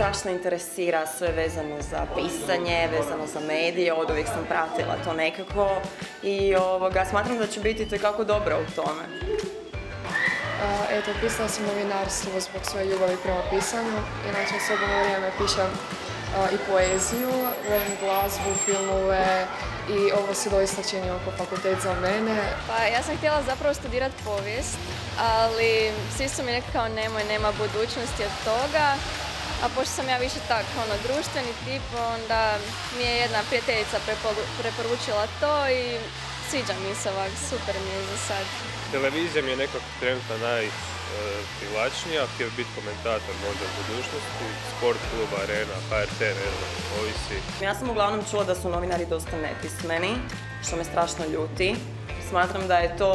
strašno interesira sve vezano za pisanje, vezano za medije, od uvijek sam pratila to nekako i ovoga, smatram da ću biti kako dobro u tome. Eto, pisala sam novinarstvo zbog svoje ljubavi prema pisanju. Inače, slobodno vrijeme pišem i poeziju, volim glazbu, filmove i ovo se doista čini oko fakultet za mene. Pa ja sam htjela zapravo studirati povijest, ali svi su mi nekako kao nemoj, nema budućnosti od toga. A pošto sam ja više tak ono, društveni tip, onda mi je jedna prijateljica preporučila to i sviđa mi se ovak, super mi je za sad. Televizija mi je nekako trenutno najprivlačnija, htio biti komentator možda u budućnosti, sport kluba, arena, HRT, ne znam, ovisi. Ja sam uglavnom čula da su novinari dosta nepismeni, što me strašno ljuti. Smatram da je to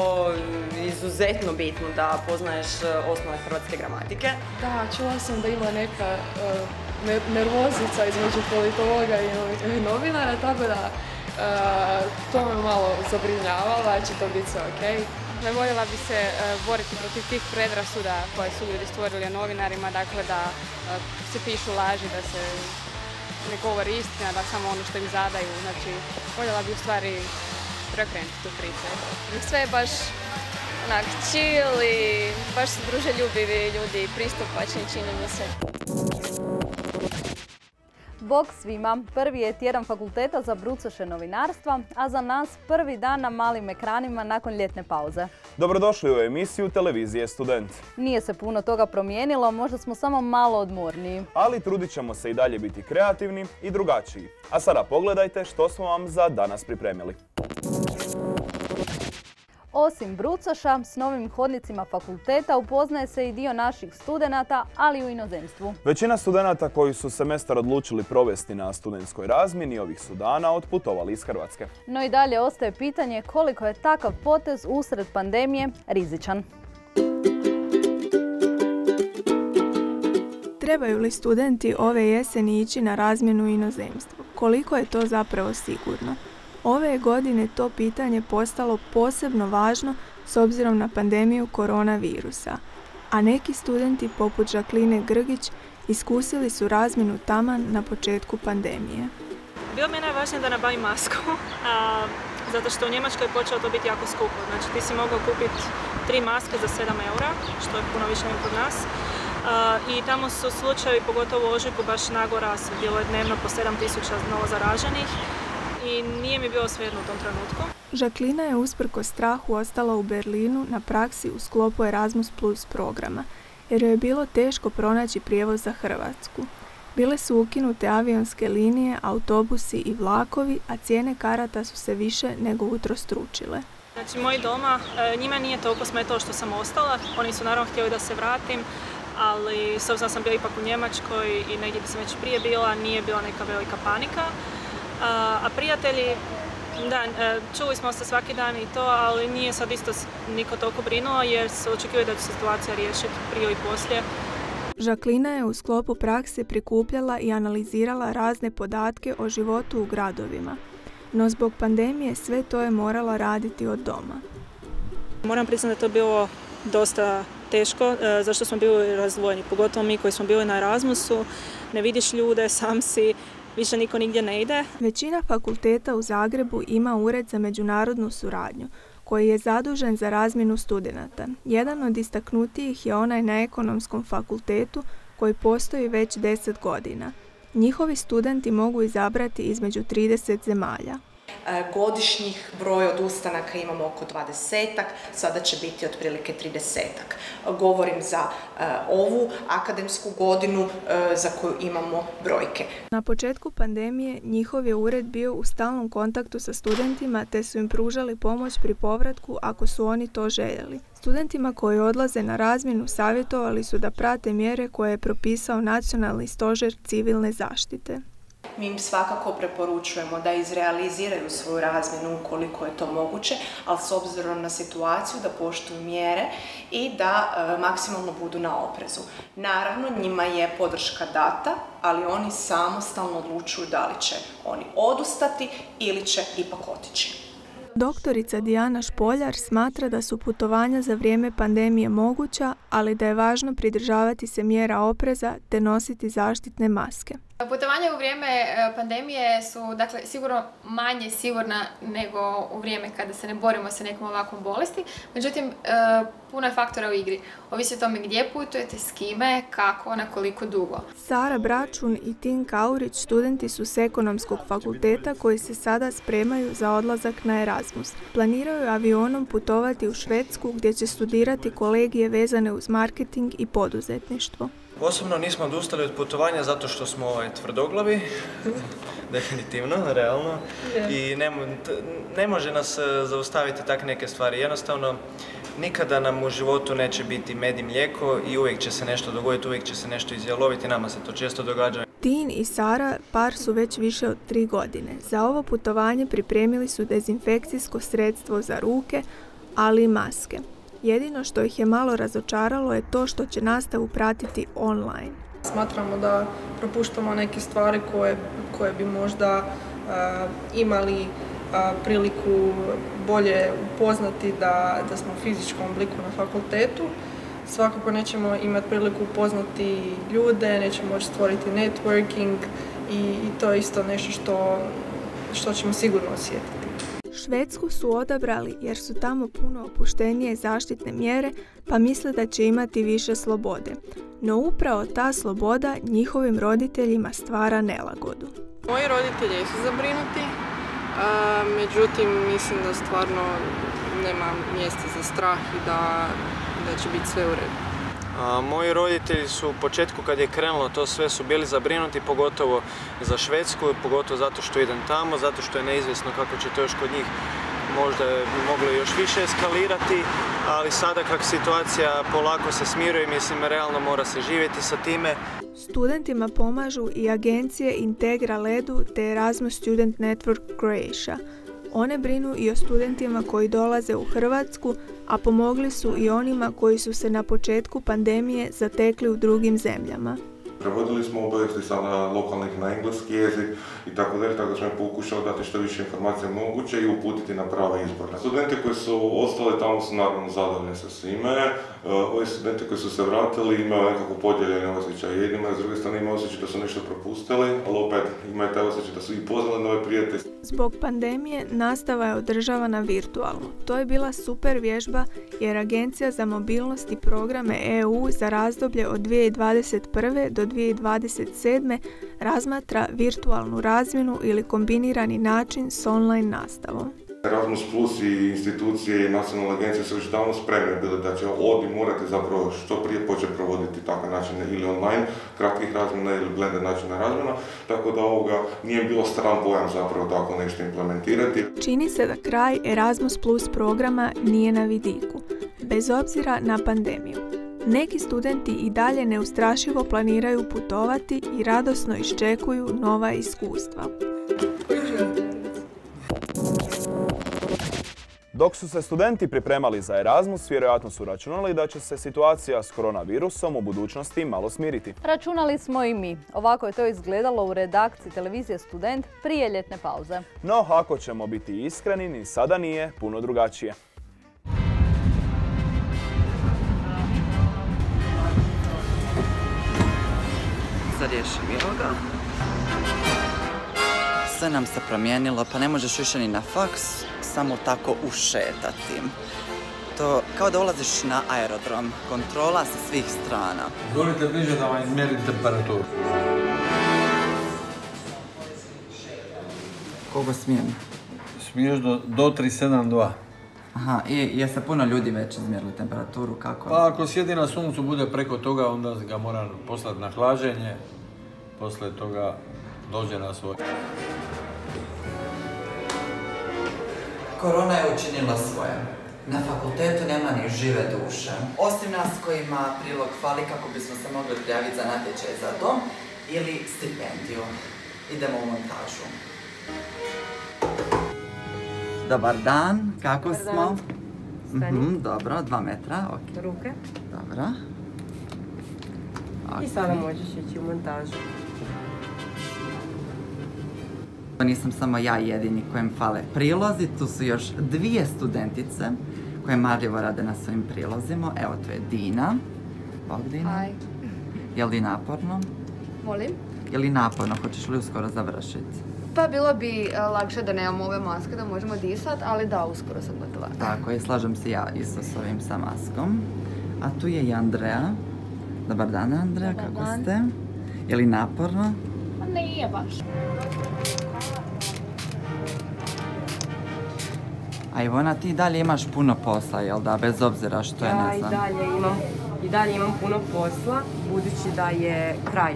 izuzetno bitno da poznaješ e, osnove hrvatske gramatike. Da, čula sam da ima neka e, nervozica između politologa i novinara, tako da e, to me malo zabrinjavalo, da će to biti sve okej. Ne voljela bi se boriti protiv tih predrasuda koje su ljudi stvorili o novinarima, dakle da se pišu laži, da se ne govori istina, da samo ono što im zadaju. Znači, voljela bi u stvari preokrenuti tu priču. Sve je baš onak chill i baš su ljubivi ljudi i pristupačni čini mi se. Bog svima, prvi je tjedan fakulteta za brucoše novinarstva, a za nas prvi dan na malim ekranima nakon ljetne pauze. Dobrodošli u emisiju Televizije Student. Nije se puno toga promijenilo, možda smo samo malo odmorniji. Ali trudit ćemo se i dalje biti kreativni i drugačiji. A sada pogledajte što smo vam za danas pripremili. Osim Brucoša, s novim hodnicima fakulteta upoznaje se i dio naših studenata, ali u inozemstvu. Većina studenata koji su semestar odlučili provesti na studentskoj razmjeni ovih su dana otputovali iz Hrvatske. No i dalje ostaje pitanje koliko je takav potez usred pandemije rizičan. Trebaju li studenti ove jeseni ići na razmjenu u inozemstvu? Koliko je to zapravo sigurno? Ove godine to pitanje postalo posebno važno s obzirom na pandemiju koronavirusa, a neki studenti poput Žakline Grgić iskusili su razmjenu taman na početku pandemije. Bilo mi je najvažnije da nabavim masku, zato što u Njemačkoj je počelo to biti jako skupo. Znači ti si mogao kupiti tri maske za 7 eura, što je puno više nego nas. I tamo su slučajevi, pogotovo u Ožujku, baš nagora Bilo je dnevno po 7000 novo zaraženih i nije mi bilo svejedno u tom trenutku. Žaklina je usprko strahu ostala u Berlinu na praksi u sklopu Erasmus Plus programa, jer joj je bilo teško pronaći prijevoz za Hrvatsku. Bile su ukinute avionske linije, autobusi i vlakovi, a cijene karata su se više nego utrostručile. Znači, moji doma, e, njima nije toliko smetalo što sam ostala. Oni su naravno htjeli da se vratim, ali s obzirom sam bila ipak u Njemačkoj i negdje gdje sam već prije bila, nije bila neka velika panika. A, prijatelji, da, e, čuli smo se svaki dan i to, ali nije sad isto niko toliko brinuo jer se očekuje da će se situacija riješiti prije i poslije. Žaklina je u sklopu prakse prikupljala i analizirala razne podatke o životu u gradovima, no zbog pandemije sve to je morala raditi od doma. Moram priznati da je to bilo dosta teško, e, zašto smo bili razdvojeni, pogotovo mi koji smo bili na Erasmusu, ne vidiš ljude, sam si, više niko nigdje ne ide. Većina fakulteta u Zagrebu ima ured za međunarodnu suradnju koji je zadužen za razmjenu studenata. Jedan od istaknutijih je onaj na ekonomskom fakultetu koji postoji već 10 godina. Njihovi studenti mogu izabrati između 30 zemalja. E, godišnjih broj od ustanaka imamo oko 20 sada će biti otprilike 30 Govorim za e, ovu akademsku godinu e, za koju imamo brojke. Na početku pandemije njihov je ured bio u stalnom kontaktu sa studentima te su im pružali pomoć pri povratku ako su oni to željeli. Studentima koji odlaze na razmjenu savjetovali su da prate mjere koje je propisao Nacionalni stožer civilne zaštite. Mi im svakako preporučujemo da izrealiziraju svoju razmjenu ukoliko je to moguće, ali s obzirom na situaciju da poštuju mjere i da e, maksimalno budu na oprezu. Naravno, njima je podrška data, ali oni samostalno odlučuju da li će oni odustati ili će ipak otići. Doktorica Dijana Špoljar smatra da su putovanja za vrijeme pandemije moguća, ali da je važno pridržavati se mjera opreza te nositi zaštitne maske. Putovanja u vrijeme e, pandemije su dakle, sigurno manje sigurna nego u vrijeme kada se ne borimo sa nekom ovakvom bolesti. Međutim, e, puno je faktora u igri. Ovisi o tome gdje putujete, s kime, kako, na koliko dugo. Sara Bračun i Tin Kaurić studenti su s ekonomskog fakulteta koji se sada spremaju za odlazak na Erasmus. Planiraju avionom putovati u Švedsku gdje će studirati kolegije vezane uz marketing i poduzetništvo. Osobno nismo odustali od putovanja zato što smo ovaj, tvrdoglavi, definitivno, realno, i ne, ne može nas e, zaustaviti tak neke stvari. Jednostavno, nikada nam u životu neće biti med i mlijeko i uvijek će se nešto dogoditi, uvijek će se nešto izjaloviti, nama se to često događa. Tin i Sara par su već više od tri godine. Za ovo putovanje pripremili su dezinfekcijsko sredstvo za ruke, ali i maske. Jedino što ih je malo razočaralo je to što će nastavu pratiti online. Smatramo da propuštamo neke stvari koje, koje bi možda imali priliku bolje upoznati da, da smo u fizičkom obliku na fakultetu. Svakako nećemo imati priliku upoznati ljude, nećemo moći stvoriti networking i, i to je isto nešto što, što ćemo sigurno osjetiti. Švedsku su odabrali jer su tamo puno opuštenije zaštitne mjere pa misle da će imati više slobode. No upravo ta sloboda njihovim roditeljima stvara nelagodu. Moji roditelji su zabrinuti, međutim mislim da stvarno nema mjesta za strah i da, da će biti sve u redu. Moji roditelji su u početku kad je krenulo to sve su bili zabrinuti, pogotovo za Švedsku, pogotovo zato što idem tamo, zato što je neizvjesno kako će to još kod njih možda moglo još više eskalirati, ali sada kak situacija polako se smiruje, mislim realno mora se živjeti sa time. Studentima pomažu i agencije Integra Ledu te Erasmus Student Network Croatia. One brinu i o studentima koji dolaze u Hrvatsku, a pomogli su i onima koji su se na početku pandemije zatekli u drugim zemljama. Prevodili smo obavijesti sada lokalnih na engleski jezik i tako dalje, tako da smo pokušali dati što više informacija moguće i uputiti na prava izbora. Studenti koji su ostali tamo su naravno zadovoljni sa svime. E, ovi studenti koji su se vratili imaju nekako podijeljene osjećaj. Jednima s druge strane imaju osjećaj da su nešto propustili, ali opet imaju taj osjećaj da su i poznali nove prijatelje. Zbog pandemije nastava je održavana virtualno. To je bila super vježba jer Agencija za mobilnost i programe EU za razdoblje od 2021. do 2027. razmatra virtualnu razmjenu ili kombinirani način s online nastavom. Erasmus Plus i institucije i nacionalne agencije su već davno spremne bile da će ovdje morati zapravo što prije početi provoditi takav način ili online, kratkih razmjena ili blended načina razmjena, tako da ovoga nije bilo stran pojam zapravo tako nešto implementirati. Čini se da kraj Erasmus Plus programa nije na vidiku, bez obzira na pandemiju. Neki studenti i dalje neustrašivo planiraju putovati i radosno iščekuju nova iskustva. Dok su se studenti pripremali za Erasmus, vjerojatno su računali da će se situacija s koronavirusom u budućnosti malo smiriti. Računali smo i mi. Ovako je to izgledalo u redakciji televizije Student prije ljetne pauze. No, ako ćemo biti iskreni, ni sada nije puno drugačije. Ga. Sve nam se promijenilo, pa ne možeš više ni na faks, samo tako ušetati. To kao da ulaziš na aerodrom, kontrola sa svih strana. Dovolite bliže da vam izmjerim temperaturu. Koga smijem? Smiješ do, do 372. Aha, i jeste puno ljudi već izmjerili temperaturu, kako? Pa ako sjedi na suncu bude preko toga, onda ga moram poslati na hlađenje, poslije toga dođe na svoj. Korona je učinila svoje. Na fakultetu nema ni žive duše. Osim nas kojima prilog fali kako bismo se mogli prijaviti za natječaj za dom ili stipendiju. Idemo u montažu. Dobar dan, kako smo? Mhm, dobro, dva metra, ok. Ruke. Dobro. I sada možeš ići u montažu. Nisam samo ja jedini kojem fale prilozi, tu su još dvije studentice koje marljivo rade na svojim prilozima. Evo, to je Dina. Bog Dina. Aj, Je li naporno? molim. Je li naporno? Hoćeš li uskoro završiti? Pa bilo bi e, lakše da nemamo ove maske, da možemo disat, ali da, uskoro sam gotova. Tako je, slažem se ja isto s ovim sa maskom. A tu je i Andreja. Dobar dan, Andreja, Dobar kako dan. ste? Je li naporno? Pa nije baš. A Ivona, ti i dalje imaš puno posla, jel da? Bez obzira što je, Ja ne i znam. dalje imam, i dalje imam puno posla, budući da je kraj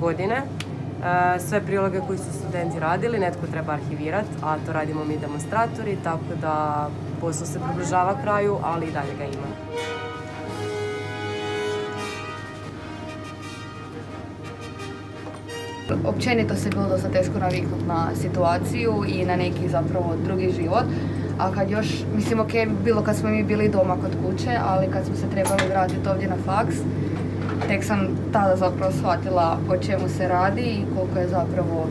godine. E, Sve priloge koji su studenti radili, netko treba arhivirati, a to radimo mi demonstratori, tako da posao se približava kraju, ali i dalje ga imam. Općenito se bilo dosta teško naviknuti na situaciju i na neki zapravo drugi život. A kad još, mislim ok, bilo kad smo mi bili doma kod kuće, ali kad smo se trebali vratiti ovdje na faks, tek sam tada zapravo shvatila o čemu se radi i koliko je zapravo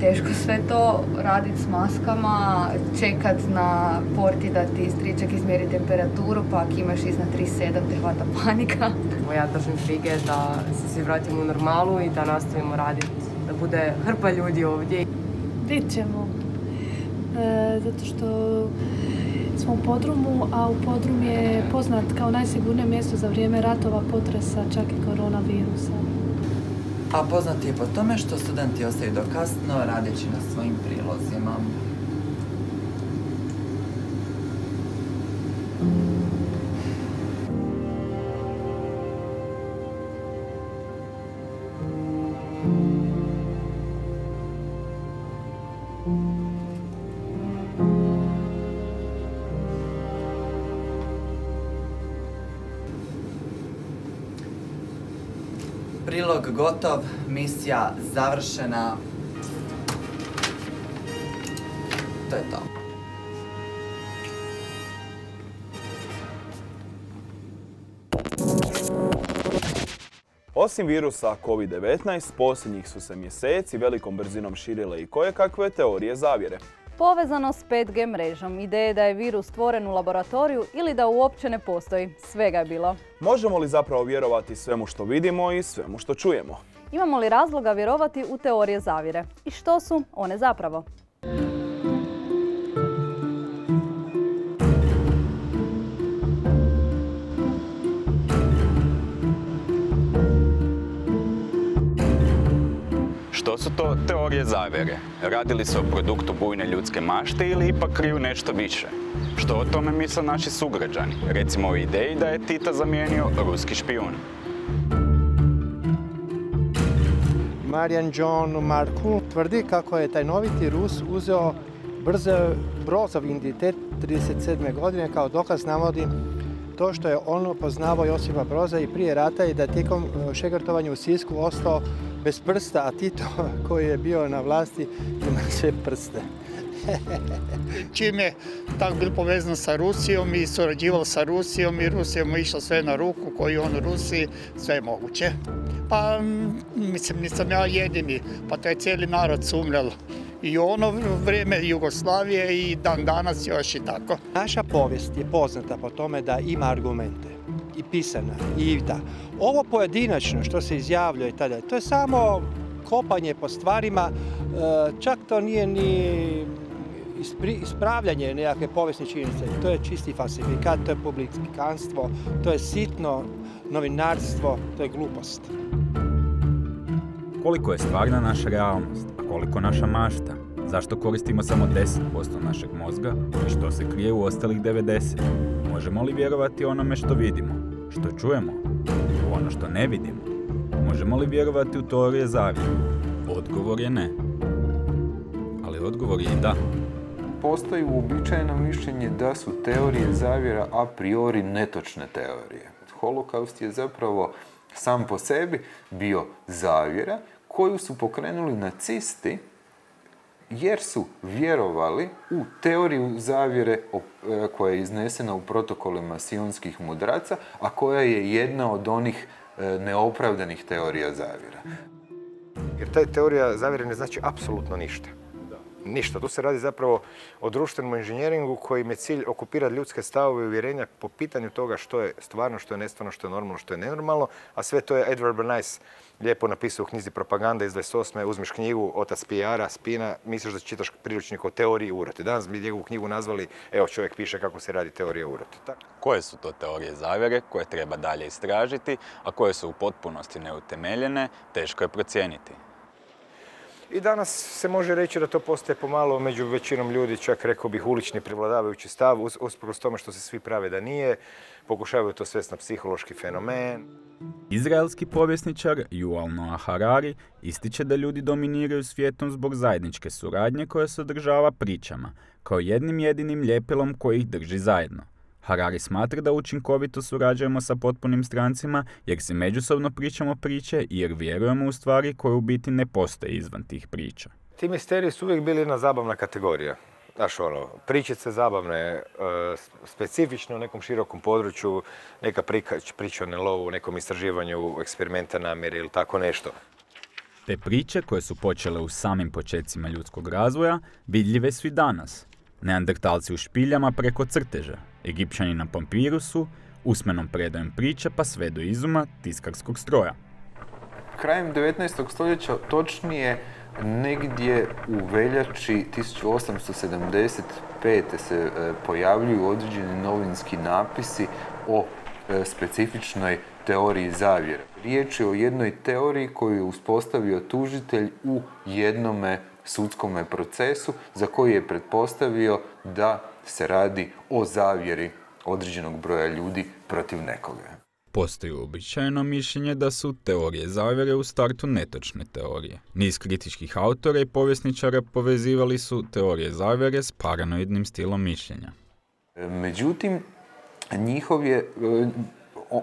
teško sve to raditi s maskama, čekat na porti da ti stričak izmjeri temperaturu, pa ako imaš iznad 37 te hvata panika. Evo Ja držim fige da se svi vratimo u normalu i da nastavimo raditi, da bude hrpa ljudi ovdje. Vidjet ćemo. E, zato što smo u podrumu, a u podrum je poznat kao najsigurnije mjesto za vrijeme ratova, potresa, čak i koronavirusa. A poznat je po tome što studenti ostaju do kasno radeći na svojim prilozima. Prilog gotov, misija završena. To je to. Osim virusa COVID-19, posljednjih su se mjeseci velikom brzinom širile i koje kakve teorije zavjere. Povezano s 5G mrežom, ideje da je virus stvoren u laboratoriju ili da uopće ne postoji, svega je bilo. Možemo li zapravo vjerovati svemu što vidimo i svemu što čujemo? Imamo li razloga vjerovati u teorije zavjere? I što su one zapravo? Što su to teorije zavjere? Radili se o produktu bujne ljudske mašte ili ipak kriju nešto više? Što o tome misle naši sugrađani? Recimo o ideji da je Tita zamijenio ruski špijun. Marijan John Marku tvrdi kako je taj noviti Rus uzeo brzo Brozov identitet 37. godine kao dokaz navodi to što je on poznavao Josipa Broza i prije rata i da tijekom e, šegrtovanja u Sisku ostao bez prsta, a Tito koji je bio na vlasti ima sve prste. čim je tak bil povezan sa Rusijom i surađivao sa Rusijom i Rusija mu išla sve na ruku, koji on u Rusiji, sve je moguće. Pa, mislim, nisam ja jedini, pa to je cijeli narod sumljal. I ono vrijeme Jugoslavije i dan danas još i tako. Naša povijest je poznata po tome da ima argumente i pisana i da. Ovo pojedinačno što se izjavljuje tada, to je samo kopanje po stvarima, e, čak to nije ni ispravljanje nekakve povijesne činjenice. To je čisti falsifikat, to je publikanstvo, to je sitno novinarstvo, to je glupost. Koliko je stvarna naša realnost, a koliko naša mašta? Zašto koristimo samo 10% našeg mozga i što se krije u ostalih 90%? Možemo li vjerovati onome što vidimo, što čujemo, u ono što ne vidimo? Možemo li vjerovati u teorije zavjere? Odgovor je ne. Ali odgovor je i da. Postoji uobičajeno mišljenje da su teorije zavjera a priori netočne teorije. Holokaust je zapravo sam po sebi bio zavjera koju su pokrenuli nacisti jer su vjerovali u teoriju zavjere e, koja je iznesena u protokolima sionskih mudraca, a koja je jedna od onih e, neopravdanih teorija zavjera. Jer ta teorija zavjere ne znači apsolutno ništa. Ništa. Tu se radi zapravo o društvenom inženjeringu kojim je cilj okupirati ljudske stavove i uvjerenja po pitanju toga što je stvarno, što je nestvarno, što je normalno, što je nenormalno, a sve to je Edward Bernays lijepo napisao u knjizi Propaganda iz 28. Uzmeš knjigu Otac PR-a, Spina, misliš da čitaš priručnik o teoriji urote. Danas bi njegovu knjigu nazvali, evo čovjek piše kako se radi teorija urote. Koje su to teorije zavjere koje treba dalje istražiti, a koje su u potpunosti neutemeljene, teško je procijeniti. I danas se može reći da to postaje pomalo među većinom ljudi, čak rekao bih ulični prevladavajući stav, usprkos tome što se svi prave da nije, pokušavaju to svesti na psihološki fenomen. Izraelski povjesničar Yuval Noah Harari ističe da ljudi dominiraju svijetom zbog zajedničke suradnje koja se održava pričama, kao jednim jedinim ljepilom koji ih drži zajedno. Harari smatra da učinkovito surađujemo sa potpunim strancima jer se međusobno pričamo priče i jer vjerujemo u stvari koje u biti ne postoje izvan tih priča. Ti misteriji su uvijek bili jedna zabavna kategorija. Znaš ono, pričice zabavne, e, specifično u nekom širokom području, neka priča o nelovu, nekom istraživanju eksperimenta namjeri ili tako nešto. Te priče koje su počele u samim početcima ljudskog razvoja vidljive su i danas. Neandertalci u špiljama preko crteža, Egipćani na pampirusu, usmenom predajom priča pa sve do izuma tiskarskog stroja. Krajem 19. stoljeća, točnije negdje u veljači 1875. se e, pojavljuju određeni novinski napisi o e, specifičnoj teoriji zavjere. Riječ je o jednoj teoriji koju je uspostavio tužitelj u jednome sudskome procesu za koji je pretpostavio da se radi o zavjeri određenog broja ljudi protiv nekoga. Postoji uobičajeno mišljenje da su teorije zavjere u startu netočne teorije. Niz kritičkih autora i povjesničara povezivali su teorije zavjere s paranoidnim stilom mišljenja. Međutim, njihov je,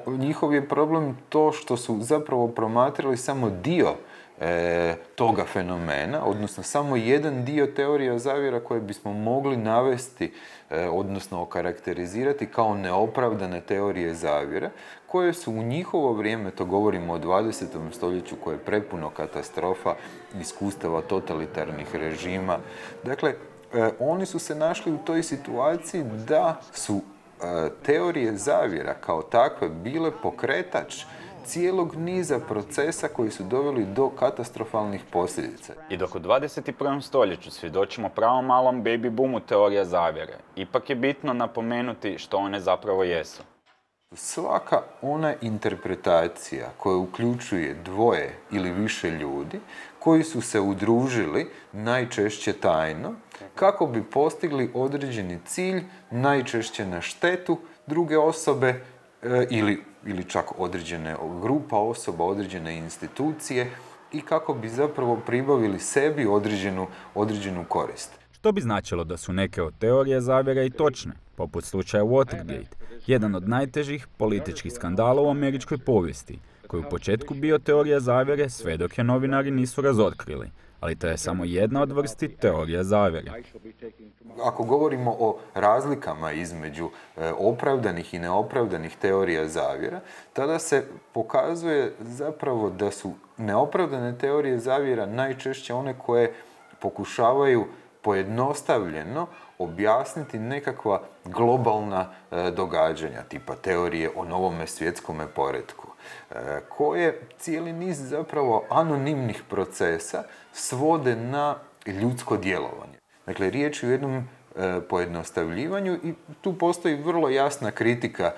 njihov je problem to što su zapravo promatrali samo dio e, toga fenomena, odnosno samo jedan dio teorija zavjera koje bismo mogli navesti, e, odnosno okarakterizirati kao neopravdane teorije zavjera, koje su u njihovo vrijeme, to govorimo o 20. stoljeću koje je prepuno katastrofa, iskustava totalitarnih režima. Dakle, e, oni su se našli u toj situaciji da su e, teorije zavjera kao takve bile pokretač cijelog niza procesa koji su doveli do katastrofalnih posljedica. I dok u 21. stoljeću svjedočimo pravom malom baby boomu teorija zavjere, ipak je bitno napomenuti što one zapravo jesu. Svaka ona interpretacija koja uključuje dvoje ili više ljudi koji su se udružili najčešće tajno kako bi postigli određeni cilj najčešće na štetu druge osobe ili ili čak određene grupa osoba, određene institucije i kako bi zapravo pribavili sebi određenu, određenu korist. Što bi značilo da su neke od teorije zavjera i točne, poput slučaja Watergate, jedan od najtežih političkih skandala u američkoj povijesti, koji u početku bio teorija zavjere sve dok je novinari nisu razotkrili, ali to je samo jedna od vrsti teorija zavjere. Ako govorimo o razlikama između e, opravdanih i neopravdanih teorija zavjera, tada se pokazuje zapravo da su neopravdane teorije zavjera najčešće one koje pokušavaju pojednostavljeno objasniti nekakva globalna e, događanja, tipa teorije o novome svjetskome poredku, e, koje cijeli niz zapravo anonimnih procesa svode na ljudsko djelovanje. Dakle, riječ je o jednom e, pojednostavljivanju i tu postoji vrlo jasna kritika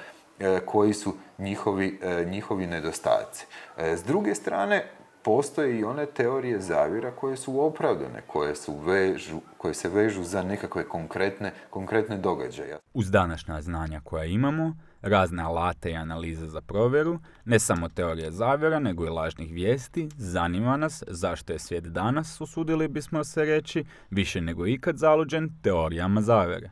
koji su njihovi, njihovi nedostaci. S druge strane, postoje i one teorije zavjera koje su opravdane, koje, su vežu, koje se vežu za nekakve konkretne, konkretne događaje. Uz današnja znanja koja imamo, razne alate i analize za provjeru, ne samo teorije zavjera, nego i lažnih vijesti, zanima nas zašto je svijet danas, usudili bismo se reći, više nego ikad zaluđen teorijama zavjere.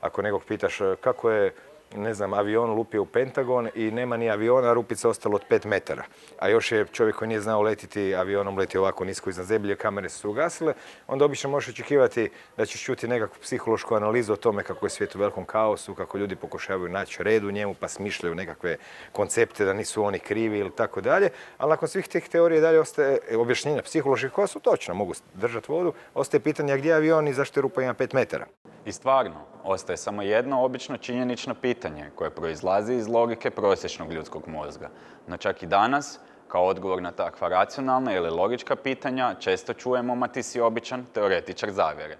Ako nekog pitaš kako je ne znam, avion lupio u Pentagon i nema ni aviona, a rupica ostalo od 5 metara. A još je čovjek koji nije znao letiti avionom, letio ovako nisko iznad zemlje, kamere su se ugasile, onda obično možeš očekivati da ćeš čuti nekakvu psihološku analizu o tome kako je svijet u velikom kaosu, kako ljudi pokušavaju naći red u njemu, pa smišljaju nekakve koncepte da nisu oni krivi ili tako dalje. Ali nakon svih tih teorija dalje ostaje objašnjenja psiholoških koja su točna, mogu držati vodu, ostaje pitanje gdje je avion i zašto je rupa ima 5 metara. I stvarno, ostaje samo jedno obično činjenično pitanje koje proizlazi iz logike prosječnog ljudskog mozga. No čak i danas, kao odgovor na takva racionalna ili logička pitanja, često čujemo ma ti si običan teoretičar zavjere.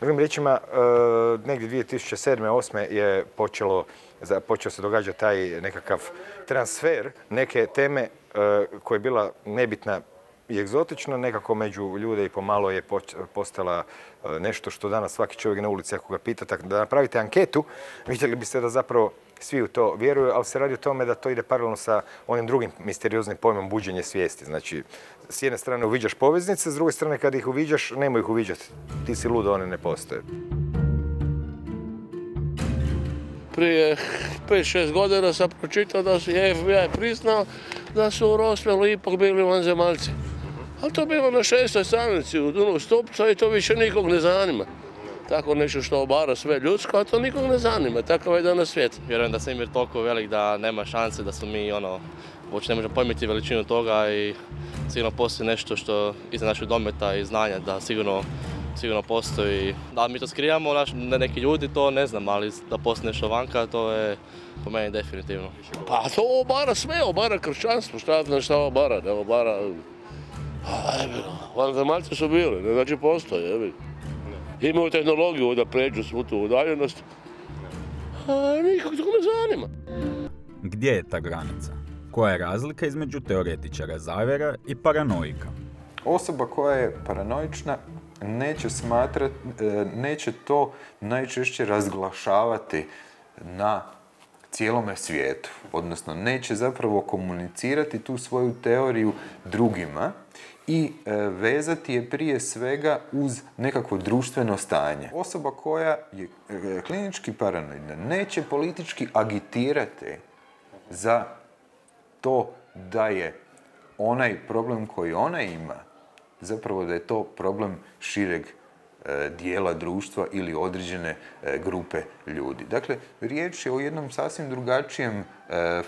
Drugim riječima, e, negdje 2007. 2008. je počelo, počeo se događati taj nekakav transfer neke teme e, koja je bila nebitna i egzotično, nekako među ljude i pomalo je postala e, nešto što danas svaki čovjek na ulici ako ga pita, tako da napravite anketu, vidjeli biste da zapravo svi u to vjeruju, ali se radi o tome da to ide paralelno sa onim drugim misterioznim pojmom buđenje svijesti. Znači, s jedne strane uviđaš poveznice, s druge strane kad ih uviđaš, nemoj ih uviđati. Ti si ludo, one ne postoje. Prije 5-6 godina sam pročitao da je FBI priznao da su u Roswellu ipak bili vanzemaljci. Ali to bilo na šestoj stranici u Dunu stupca i to više nikog ne zanima. Tako nešto što obara sve ljudsko, a to nikog ne zanima. Takav je danas svijet. Vjerujem da svemir toliko velik da nema šanse da su mi ono, uopće ne možemo pojmiti veličinu toga i sigurno postoji nešto što iza našeg dometa i znanja da sigurno sigurno postoji. Da mi to skrivamo, naš, neki ljudi to ne znam, ali da postoji nešto vanka, to je po meni definitivno. Pa to obara sve, obara kršćanstvo, šta šta obara, ne obara Vanzemaljci su bili, ne znači postoje. Imaju tehnologiju da pređu svu tu udaljenost. A nikog to ne zanima. Gdje je ta granica? Koja je razlika između teoretičara zavjera i paranoika? Osoba koja je paranoična neće smatrati, e, neće to najčešće razglašavati na cijelome svijetu. Odnosno, neće zapravo komunicirati tu svoju teoriju drugima, i e, vezati je prije svega uz nekakvo društveno stanje. Osoba koja je e, klinički paranoidna neće politički agitirati za to da je onaj problem koji ona ima, zapravo da je to problem šireg e, dijela društva ili određene grupe ljudi. Dakle, riječ je o jednom sasvim drugačijem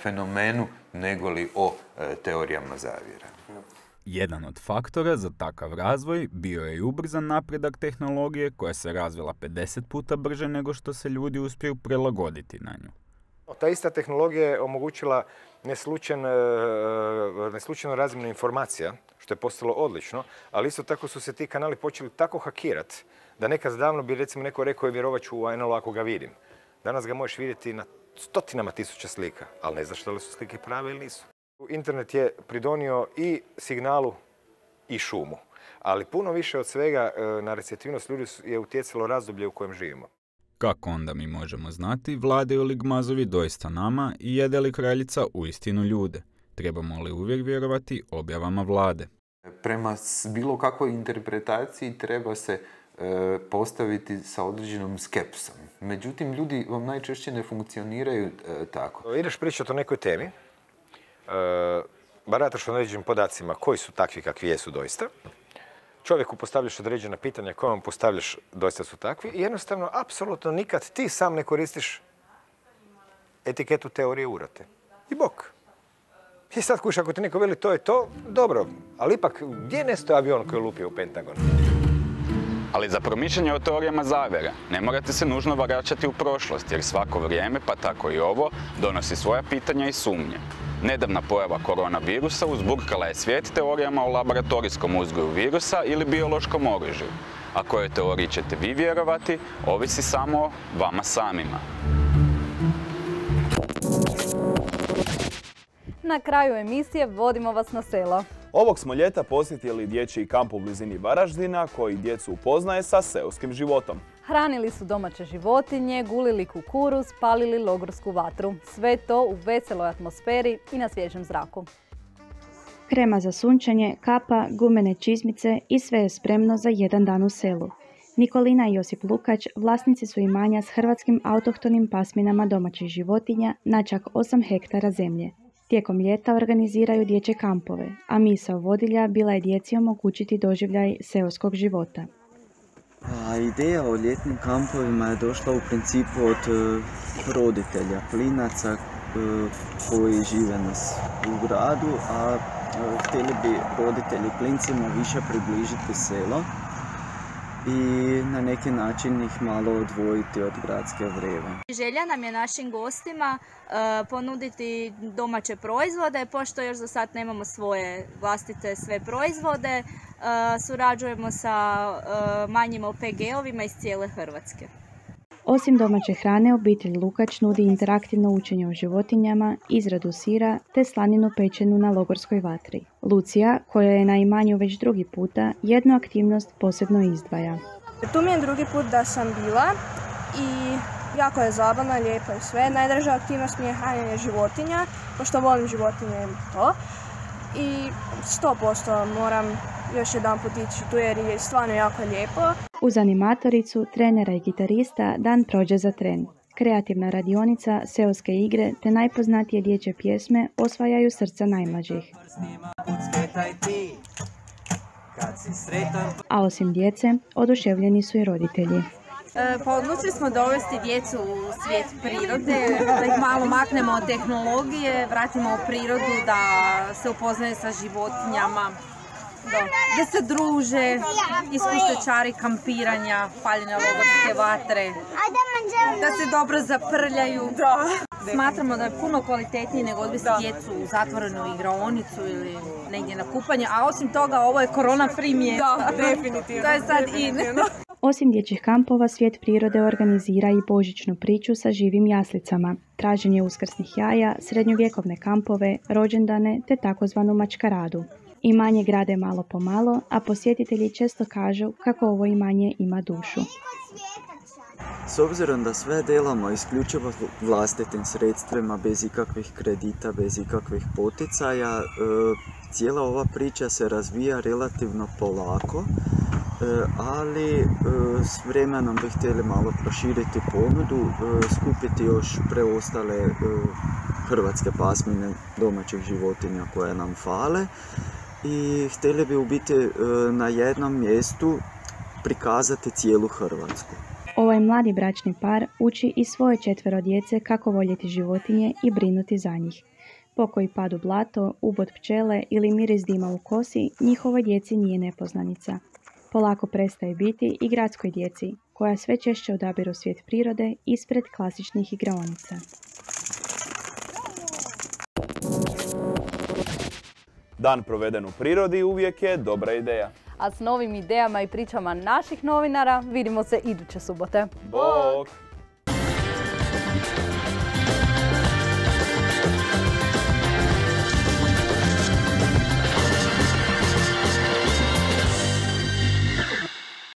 fenomenu negoli o teorijama zavjera. Jedan od faktora za takav razvoj bio je i ubrzan napredak tehnologije koja se razvila 50 puta brže nego što se ljudi uspiju prilagoditi na nju. Ta ista tehnologija je omogućila neslučajno e, razmjenu informacija, što je postalo odlično, ali isto tako su se ti kanali počeli tako hakirati da nekad davno bi recimo neko rekao je vjerovat ću u NLO ako ga vidim. Danas ga možeš vidjeti na stotinama tisuća slika, ali ne znaš da li su slike prave ili nisu. Internet je pridonio i signalu i šumu, ali puno više od svega e, na receptivnost ljudi je utjecalo razdoblje u kojem živimo. Kako onda mi možemo znati vladaju li gmazovi doista nama i jede li kraljica u istinu ljude? Trebamo li uvijek vjerovati objavama vlade? Prema bilo kakvoj interpretaciji treba se e, postaviti sa određenom skepsom. Međutim, ljudi vam najčešće ne funkcioniraju e, tako. Ideš pričati o nekoj temi, barataš određenim podacima koji su takvi kakvi jesu doista. Čovjeku postavljaš određena pitanja koje vam postavljaš doista su takvi i jednostavno, apsolutno nikad ti sam ne koristiš etiketu teorije urote. I bok. I sad kuš, ako ti neko veli to je to, dobro, ali ipak gdje nestoje avion koji je lupio u Pentagon? Ali za promišljanje o teorijama zavjera ne morate se nužno vraćati u prošlost, jer svako vrijeme, pa tako i ovo, donosi svoja pitanja i sumnje. Nedavna pojava koronavirusa uzburkala je svijet teorijama o laboratorijskom uzgoju virusa ili biološkom oružju. A kojoj teoriji ćete vi vjerovati, ovisi samo o vama samima. Na kraju emisije vodimo vas na selo. Ovog smo ljeta posjetili dječji kamp u blizini Varaždina koji djecu upoznaje sa seoskim životom. Hranili su domaće životinje, gulili kukuruz, palili logorsku vatru. Sve to u veseloj atmosferi i na svježem zraku. Krema za sunčanje, kapa, gumene čizmice i sve je spremno za jedan dan u selu. Nikolina i Josip Lukač vlasnici su imanja s hrvatskim autohtonim pasminama domaćih životinja na čak 8 hektara zemlje. Tijekom ljeta organiziraju dječje kampove, a misao vodilja bila je djeci omogućiti doživljaj seoskog života. A ideja o ljetnim kampovima je došla u principu od e, roditelja, klinaca e, koji žive nas u gradu, a e, htjeli bi roditelji klincima više približiti selo i na neki način ih malo odvojiti od gradske vreve. Želja nam je našim gostima e, ponuditi domaće proizvode, pošto još za sad nemamo svoje vlastite sve proizvode, e, surađujemo sa e, manjim OPG-ovima iz cijele Hrvatske. Osim domaće hrane, obitelj Lukač nudi interaktivno učenje o životinjama, izradu sira te slaninu pečenu na logorskoj vatri. Lucija, koja je na imanju već drugi puta, jednu aktivnost posebno izdvaja. Tu mi je drugi put da sam bila i jako je zabavna, lijepo i sve. Najdraža aktivnost mi je hranjenje životinja, pošto volim životinje i to. I 100% moram još jedan put ići tu jer je stvarno jako lijepo. Uz animatoricu, trenera i gitarista dan prođe za tren. Kreativna radionica, seoske igre te najpoznatije dječje pjesme osvajaju srca najmlađih. A osim djece, oduševljeni su i roditelji. E, pa odlučili smo dovesti djecu u svijet prirode, da ih malo maknemo od tehnologije, vratimo u prirodu, da se upoznaju sa životinjama, da, se druže, iskuste čari kampiranja, paljenja logorske vatre, da se dobro zaprljaju. Smatramo da je puno kvalitetnije nego odvesti djecu u zatvorenu igraonicu ili negdje na kupanje, a osim toga ovo je korona free mjesto. definitivno. to je sad in. Osim dječjih kampova, Svijet prirode organizira i božićnu priču sa živim jaslicama, traženje uskrsnih jaja, srednjovjekovne kampove, rođendane te takozvanu mačkaradu. Imanje grade malo po malo, a posjetitelji često kažu kako ovo imanje ima dušu. S obzirom da sve delamo isključivo vlastitim sredstvima, bez ikakvih kredita, bez ikakvih poticaja, e, cijela ova priča se razvija relativno polako, e, ali e, s vremenom bi htjeli malo proširiti ponudu, skupiti još preostale hrvatske pasmine domaćih životinja koje nam fale i htjeli bi u biti na jednom mjestu prikazati cijelu Hrvatsku. Ovaj mladi bračni par uči i svoje četvero djece kako voljeti životinje i brinuti za njih. Pokoji pad u blato, ubod pčele ili miris dima u kosi njihovoj djeci nije nepoznanica. Polako prestaje biti i gradskoj djeci, koja sve češće odabiru svijet prirode ispred klasičnih igraonica. Dan proveden u prirodi uvijek je dobra ideja. A s novim idejama i pričama naših novinara vidimo se iduće subote. Bok!